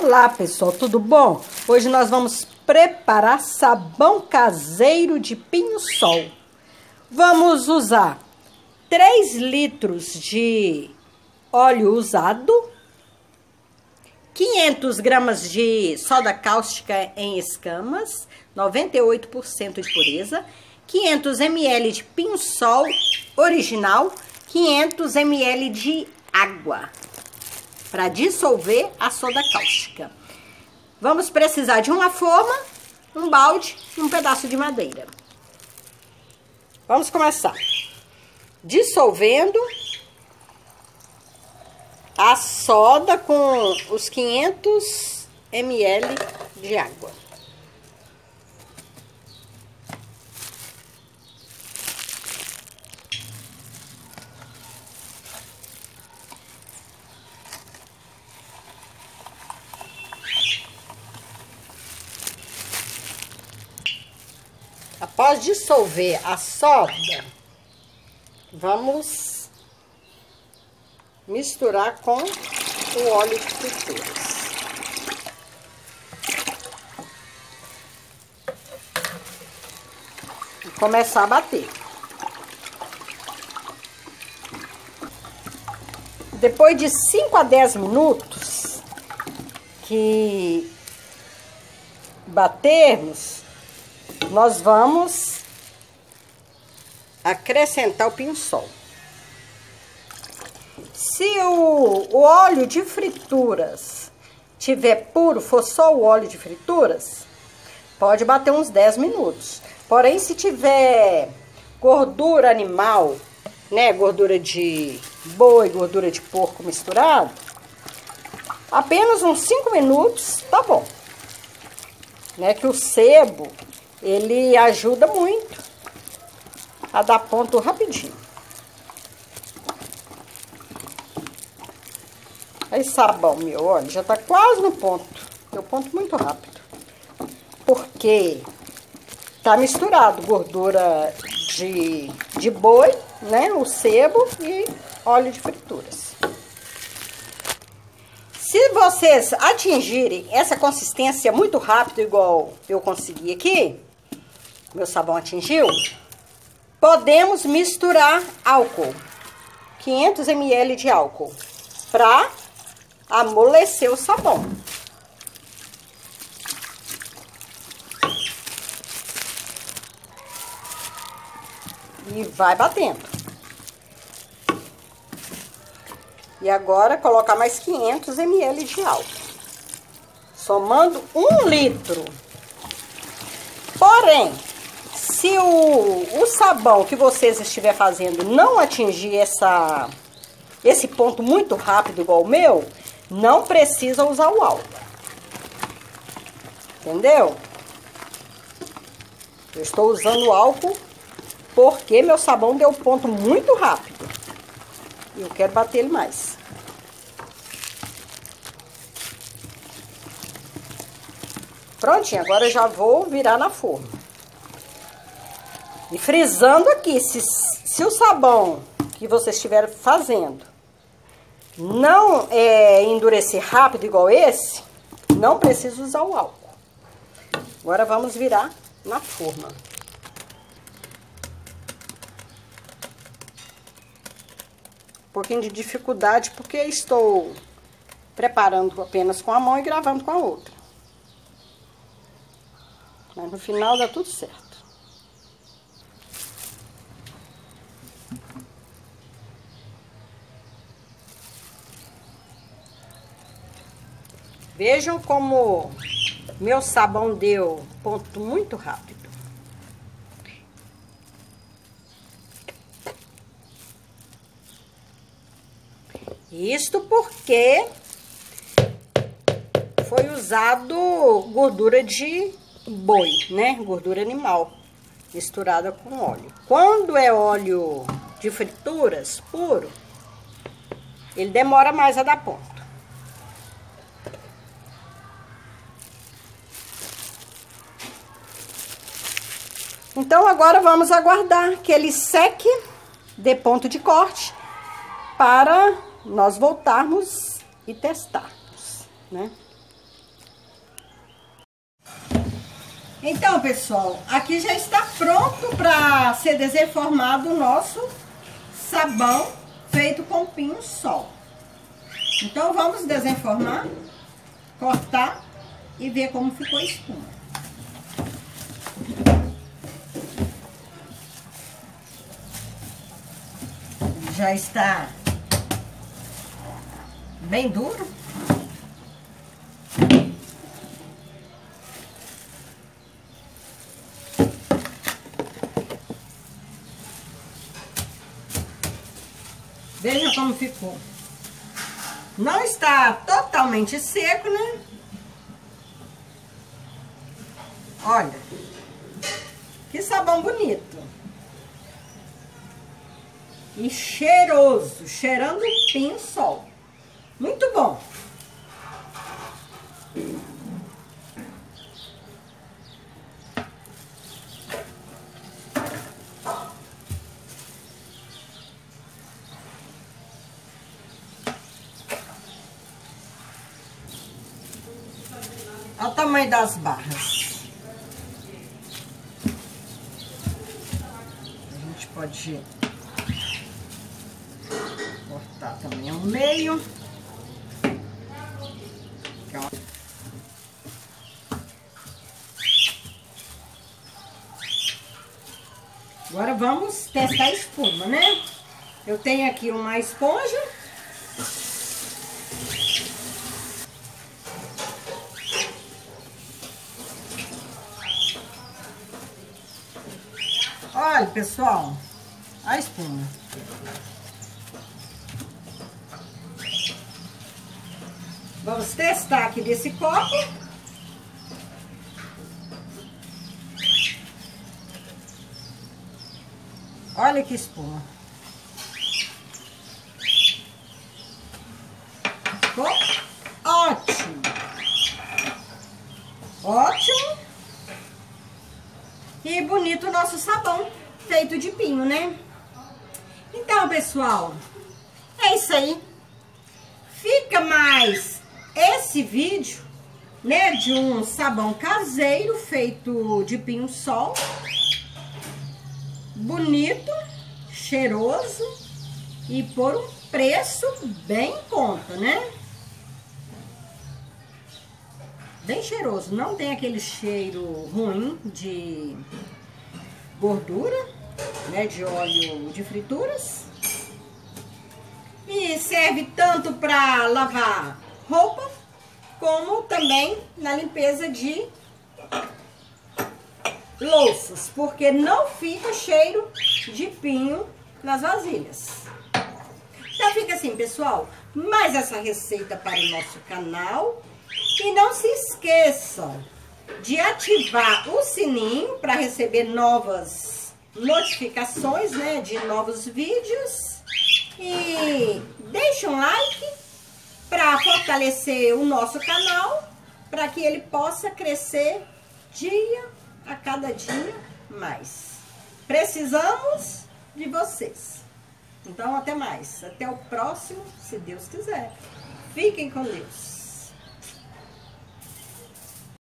Olá pessoal, tudo bom? Hoje nós vamos preparar sabão caseiro de pinho-sol. Vamos usar 3 litros de óleo usado, 500 gramas de soda cáustica em escamas, 98% de pureza, 500 ml de pinho-sol original, 500 ml de água para dissolver a soda cáustica. Vamos precisar de uma forma, um balde e um pedaço de madeira. Vamos começar. Dissolvendo a soda com os 500 ml de água. Após dissolver a soda, vamos misturar com o óleo de frituras. E começar a bater. Depois de 5 a 10 minutos que batermos, nós vamos acrescentar o pinho-sol. Se o, o, óleo de frituras tiver puro, for só o óleo de frituras, pode bater uns 10 minutos. Porém, se tiver gordura animal, né, gordura de boi, gordura de porco misturado, apenas uns 5 minutos tá bom. Né, que o sebo ele ajuda muito a dar ponto rapidinho. Aí sabão meu, olha, já tá quase no ponto. Deu ponto muito rápido. Porque tá misturado gordura de, de boi, né? O sebo e óleo de frituras. Se vocês atingirem essa consistência muito rápido, igual eu consegui aqui, meu sabão atingiu, podemos misturar álcool, 500 ml de álcool, para amolecer o sabão. E vai batendo. E agora colocar mais 500 ml de álcool. Somando um litro. Porém, se o, o sabão que vocês estiver fazendo não atingir essa, esse ponto muito rápido igual o meu, não precisa usar o álcool. Entendeu? Eu estou usando álcool porque meu sabão deu ponto muito rápido. E eu quero bater ele mais. Prontinho, agora eu já vou virar na forma. E frisando aqui, se, se o sabão que você estiver fazendo não é, endurecer rápido igual esse, não precisa usar o álcool. Agora vamos virar na forma. Um pouquinho de dificuldade porque estou preparando apenas com a mão e gravando com a outra. Mas no final dá tudo certo. Vejam como meu sabão deu ponto muito rápido. Isto porque foi usado gordura de boi, né? Gordura animal misturada com óleo. Quando é óleo de frituras puro, ele demora mais a dar ponto. Então, agora vamos aguardar que ele seque, dê ponto de corte, para nós voltarmos e testarmos, né? Então, pessoal, aqui já está pronto para ser desenformado o nosso sabão feito com pinho sol. Então, vamos desenformar, cortar e ver como ficou a espuma. Já está bem duro. Veja como ficou. Não está totalmente seco, né? Olha. Que sabão bonito. E cheiroso, cheirando pinho-sol. Muito bom. Olha o tamanho das barras. A gente pode cortar também ao meio. Agora vamos testar a espuma, né? Eu tenho aqui uma esponja Olha, pessoal, a espuma. Vamos testar aqui desse copo. Olha que espuma. Ficou ótimo. Ótimo. E bonito o nosso sabão, feito de pinho, né? Então, pessoal, é isso aí. Fica mais esse vídeo, né, de um sabão caseiro feito de pinho-sol. Bonito, cheiroso e por um preço bem em conta, né? bem cheiroso. Não tem aquele cheiro ruim de gordura, né, de óleo de frituras. E serve tanto para lavar roupa, como também na limpeza de louças, porque não fica cheiro de pinho nas vasilhas. Então fica assim, pessoal, mais essa receita para o nosso canal. E não se esqueçam de ativar o sininho para receber novas notificações, né, de novos vídeos. E deixe um like para fortalecer o nosso canal, para que ele possa crescer dia a cada dia mais. Precisamos de vocês. Então, até mais. Até o próximo, se Deus quiser. Fiquem com Deus.